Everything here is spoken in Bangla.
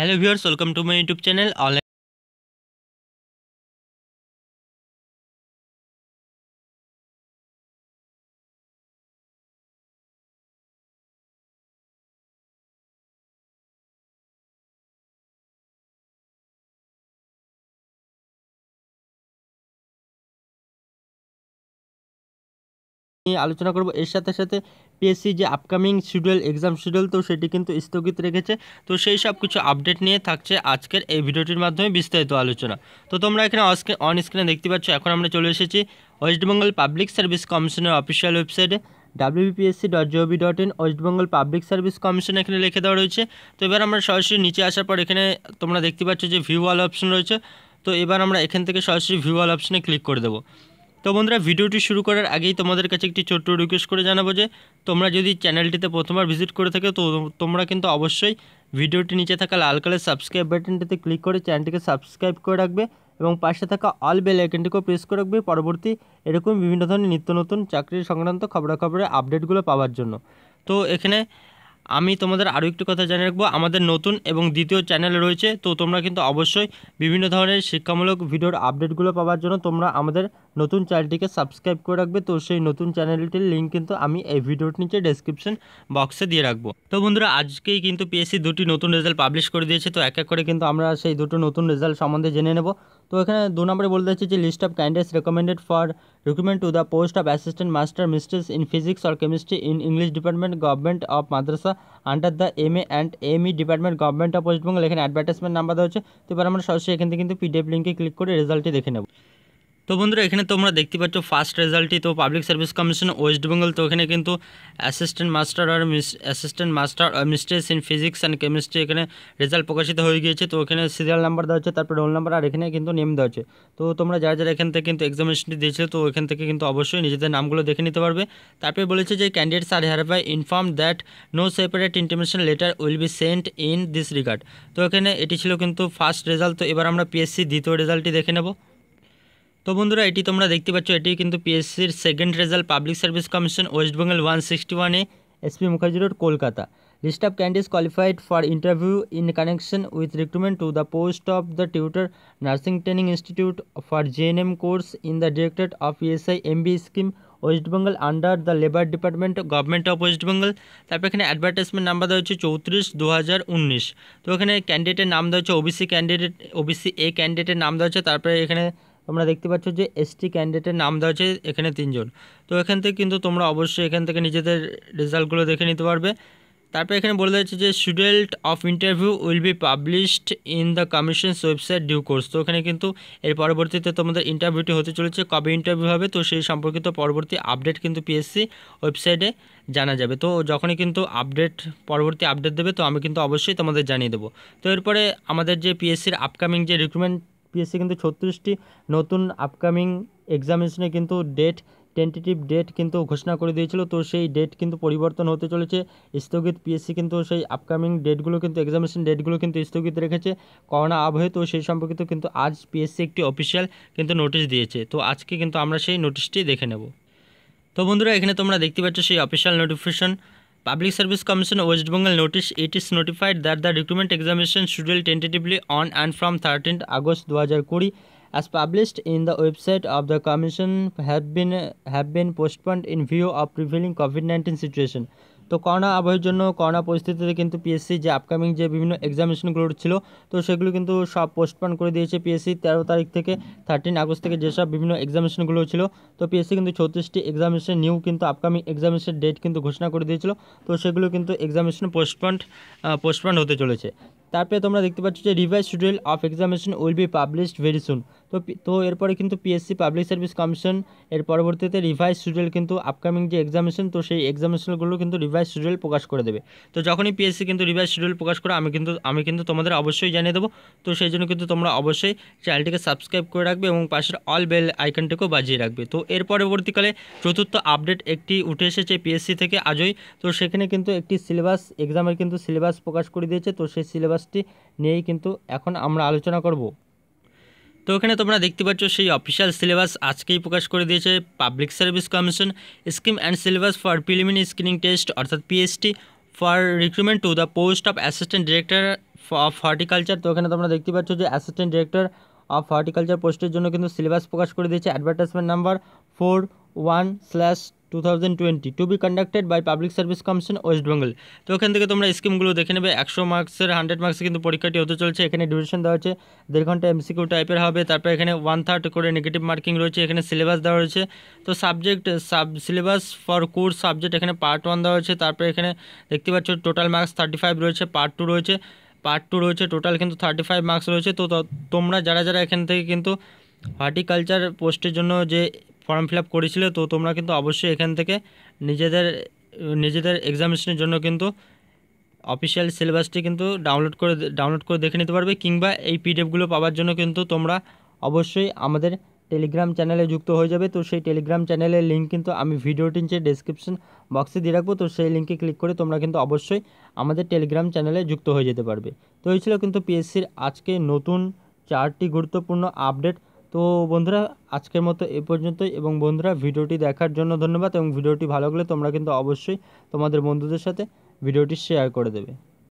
Hello viewers, welcome to my YouTube channel. নিয়ে আলোচনা করব এর সাথে সাথে পিএসসি যে আপকামিং শিডিউল এক্সাম শিডিউল তো সেটি কিন্তু স্থগিত রেখেছে তো সেই সব কিছু আপডেট নিয়ে থাকছে আজকের এই ভিডিওটির মাধ্যমে বিস্তারিত আলোচনা তো তোমরা এখানে অন স্ক্রিনে দেখতে পাচ্ছ এখন আমরা চলে এসেছি ওয়েস্টবেঙ্গল পাবলিক সার্ভিস কমিশনের অফিসিয়াল ওয়েবসাইটে WBPSC dot G O V dot in West Bengal public service commission এখানে লিখে দেওয়া রয়েছে তো এবার আমরা সরাসরি নিচে আসার পর এখানে তোমরা দেখতে পাচ্ছ যে ভিউ অল অপশন রয়েছে তো এবার আমরা এখান থেকে সরাসরি ভিউ অল অপশনে ক্লিক করে দেবো তো বন্ধুরা ভিডিওটি শুরু করার আগেই তোমাদের কাছে একটি ছোট্ট রিকোয়েস্ট করে জানাবো যে তোমরা যদি চ্যানেলটিতে প্রথমবার ভিজিট করে থাকো তো তোমরা কিন্তু অবশ্যই ভিডিওটি নিচে থাকা লাল কালার সাবস্ক্রাইব বাটনটিতে ক্লিক করে চ্যানেলটিকে সাবস্ক্রাইব করে রাখবে এবং পাশে থাকা অল বেল আইকনটিকেও প্রেস করে রাখবে পরবর্তী এরকম বিভিন্ন ধরনের নিত্য নতুন চাকরির সংক্রান্ত খবরাখবরের আপডেটগুলো পাওয়ার জন্য তো এখানে আমি তোমাদের আরও একটি কথা জানিয়ে রাখবো আমাদের নতুন এবং দ্বিতীয় চ্যানেল রয়েছে তো তোমরা কিন্তু অবশ্যই বিভিন্ন ধরনের শিক্ষামূলক ভিডিওর আপডেটগুলো পাওয়ার জন্য তোমরা আমাদের নতুন চ্যানেলটিকে সাবস্ক্রাইব করে রাখবে তো সেই নতুন চ্যানেলটির লিঙ্ক কিন্তু আমি এই ভিডিওর নিচে ডেসক্রিপশন বক্সে দিয়ে রাখবো তো বন্ধুরা আজকেই কিন্তু পিএসসি দুটি নতুন রেজাল্ট পাবলিশ করে দিয়েছে তো এক এক করে কিন্তু আমরা সেই দুটো নতুন রেজাল্ট সম্বন্ধে জেনে নেব তো এখানে দু নম্বরে বলতে দিচ্ছে যে list of candidates recommended for recruitment to the post of assistant master mistress in physics or chemistry in English department government of madrasa under the M A and M E department government of West Bengal এখানে অ্যাডভার্টাইজমেন্ট নাম্বার দেওয়া হচ্ছে তো এবার আমরা সরাসরি এখান থেকে কিন্তু পিডিএফ লিঙ্কে ক্লিক করে রেজাল্টটি দেখে নেব তো বন্ধুরা এখানে তোমরা দেখতে পাচ্ছো ফার্স্ট রেজাল্টই তো public service commission West Bengal তো ওখানে কিন্তু assistant master or miss assistant master or miss in physics and chemistry এখানে রেজাল্ট প্রকাশিত হয়ে গিয়েছে তো ওখানে সিরিয়াল নাম্বার দেওয়া আছে তারপরে রোল নাম্বার আর এখানে কিন্তু नेम দেওয়া আছে তো তোমরা যারা যারা এখানে কিন্তু एग्जामिनेशन দিয়েছো তো ওইখান থেকে কিন্তু অবশ্যই নিজেদের নামগুলো দেখে নিতে পারবে তারপরে বলেছে যে candidates are hereby informed that no separate intimation letter will be sent in this regard তো এখানে এটি ছিল কিন্তু ফার্স্ট রেজাল্ট তো এবার আমরা পিএসসি দ্বিতীয় রেজাল্টই দেখে নেব তো বন্ধুরা এটি তোমরা দেখতে পাচ্ছ এটিই কিন্তু পিএসসি এর second result public service commission West Bengal 161 A SP Mukherjee road Kolkata list of candidates qualified for interview in connection with recruitment to the post of the tutor nursing training institute for GNM course in the directorate office I MB scheme West Bengal under the labour department government of West Bengal তারপরে এখানে অ্যাডভার্টাইজমেন্ট নাম্বার দ হচ্ছে 34 2019 তো ওখানে कैंडिडेटের নাম দ হচ্ছে OBC candidate OBC A candidates নাম দ হচ্ছে তারপরে এখানে তোমরা দেখতে পাচ্ছ যে এসটি ক্যান্ডিডেটের নাম দেওয়া হচ্ছে এখানে তিনজন তো এখান থেকে কিন্তু তোমরা অবশ্যই এখান থেকে নিজেদের রেজাল্টগুলো দেখে নিতে পারবে তারপরে এখানে বলে দিয়েছে যে scheduled of interview will be published in the commission's website due course তো এখানে কিন্তু এর পরবর্তীতে তোমাদের ইন্টারভিউটি হতে চলেছে কবে ইন্টারভিউ হবে তো সেই সম্পর্কিত পরবর্তী আপডেট কিন্তু পিএসসি ওয়েবসাইটে জানা যাবে তো যখনই কিন্তু আপডেট পরবর্তী আপডেট দেবে তো আমি কিন্তু অবশ্যই তোমাদের জানিয়ে দেবো তো এরপরে আমাদের যে পিএসসির আপকামিং যে রিক্রুটমেন্ট ইউপিএসসি কিন্তু ছত্রিশটি নতুন আপকামিং এক্সামিনেশনে কিন্তু ডেট টেন্টেটিভ ডেট কিন্তু ঘোষণা করে দিয়েছিল তো সেই ডেট কিন্তু পরিবর্তন হতে চলেছে স্থগিত পিএসসি কিন্তু সেই আপকামিং ডেটগুলো কিন্তু এক্সামিনেশন ডেটগুলো কিন্তু স্থগিত রেখেছে করোনা আবহে তো সেই সম্পর্কিত কিন্তু আজ পিএসসি একটি অফিসিয়াল কিন্তু নোটিশ দিয়েছে তো আজকে কিন্তু আমরা সেই নোটিশটি দেখে নেব তো বন্ধুরা এখানে তোমরা দেখতে পাচ্ছ সেই official notification Public Service Commission West Bengal notice it is notified that the recruitment examination scheduled tentatively on and from 13th August 2020 as published in the website of the commission have been have been postponed in view of prevailing COVID-19 situation. তো করোনা আবহের জন্য করোনা পরিস্থিতিতে কিন্তু পিএসসি যে আপকামিং যে বিভিন্ন এক্সামিনেশনগুলো ছিল তো সেগুলো কিন্তু সব পোস্টপন করে দিয়েছে পিএসসি তেরো তারিখ থেকে থার্টিন আগস্ট থেকে যেসব বিভিন্ন এক্সামিনেশনগুলো ছিল তো পিএসসি কিন্তু ছত্রিশটি এক্সামিনেশন নিউ কিন্তু আপকামিং এক্সামিনেশন ডেট কিন্তু ঘোষণা করে দিয়েছিল তো সেগুলো কিন্তু এক্সামিনেশন পোস্টপন্ড পোস্টপন্ড হতে চলেছে তারপরে তোমরা দেখতে পাচ্ছ যে revise schedule of examination will be published very soon তো তো এরপরে কিন্তু পিএসসি পাবলিক সার্ভিস কমিশন এর পরবর্তীতে রিভাইজ শিডিউল কিন্তু আপকামিং যে এক্সামিনেশন তো সেই এক্সামিনেশনগুলো কিন্তু রিভাইজ শিডিউল প্রকাশ করে দেবে তো যখনই পিএসসি কিন্তু রিভাইজ শিডিউল প্রকাশ করে আমি কিন্তু আমি কিন্তু তোমাদের অবশ্যই জানিয়ে দেবো তো সেই জন্য কিন্তু তোমরা অবশ্যই চ্যানেলটিকে সাবস্ক্রাইব করে রাখবে এবং পাশের অল বেল আইকনটিকেও বাজিয়ে রাখবে তো এর পরবর্তীকালে চতুর্থ আপডেট একটি উঠে এসেছে পিএসসি থেকে আজই তো সেখানে কিন্তু একটি সিলেবাস এক্সামের কিন্তু সিলেবাস প্রকাশ করে দিয়েছে তো সেই সিলেবাসটি নিয়েই কিন্তু এখন আমরা আলোচনা করব তো এখানে তোমরা দেখতে পাচ্ছ সেই অফিসিয়াল সিলেবাস আজকেই প্রকাশ করে দিয়েছে public service commission scheme and syllabus for preliminary screening test অর্থাৎ PST for recruitment to the post of assistant director of horticulture তো এখানে তোমরা দেখতে পাচ্ছ যে অ্যাসিস্ট্যান্ট ডিরেক্টর অফ হর্টিকালচার পোস্টের জন্য কিন্তু সিলেবাস প্রকাশ করে দিয়েছে advertisement number four one slash two thousand twenty two be conducted by public service commission West Bengal তো এখান থেকে তোমরা স্কিমগুলো দেখে নেবে একশো মার্কসের হান্ড্রেড মার্কসে কিন্তু পরীক্ষাটি হতে চলছে এখানে ডিউরেশন দেওয়া হচ্ছে দেড় ঘন্টা এমসিকিউ টাইপের হবে তারপর এখানে ওয়ান থার্ড করে নেগেটিভ মার্কিং রয়েছে এখানে সিলেবাস দেওয়া রয়েছে তো subject sub syllabus for course subject এখানে পার্ট ওয়ান দেওয়া হয়েছে তারপরে এখানে দেখতে পাচ্ছ টোটাল মার্কস থার্টি ফাইভ রয়েছে পার্ট টু রয়েছে পার্ট টু রয়েছে টোটাল কিন্তু থার্টি ফাইভ মার্কস রয়েছে তো তোমরা যারা যারা এখান থেকে কিন্তু হর্টিকালচার পোস্টের জন্য যে ফর্ম ফিল আপ করেছিল তো তোমরা কিন্তু অবশ্যই এখান থেকে নিজেদের নিজেদের এক্সামিনেশনের জন্য কিন্তু অফিসিয়াল সিলেবাসটি কিন্তু ডাউনলোড করে ডাউনলোড করে দেখে নিতে পারবে কিংবা এই পিডিএফগুলো পাওয়ার জন্য কিন্তু তোমরা অবশ্যই আমাদের টেলিগ্রাম চ্যানেলে যুক্ত হয়ে যাবে তো সেই টেলিগ্রাম চ্যানেলের লিঙ্ক কিন্তু আমি ভিডিওটির যে ডেসক্রিপশন বক্সে দিয়ে রাখবো তো সেই লিঙ্কে ক্লিক করে তোমরা কিন্তু অবশ্যই আমাদের টেলিগ্রাম চ্যানেলে যুক্ত হয়ে যেতে পারবে তো এই ছিল কিন্তু পিএসসির আজকে নতুন চারটি গুরুত্বপূর্ণ আপডেট তো বন্ধুরা আজকের মতো এ পর্যন্তই এবং বন্ধুরা ভিডিওটি দেখার জন্য ধন্যবাদ এবং ভিডিওটি ভালো লাগলে তোমরা কিন্তু অবশ্যই তোমাদের বন্ধুদের সাথে ভিডিওটি শেয়ার করে দেবে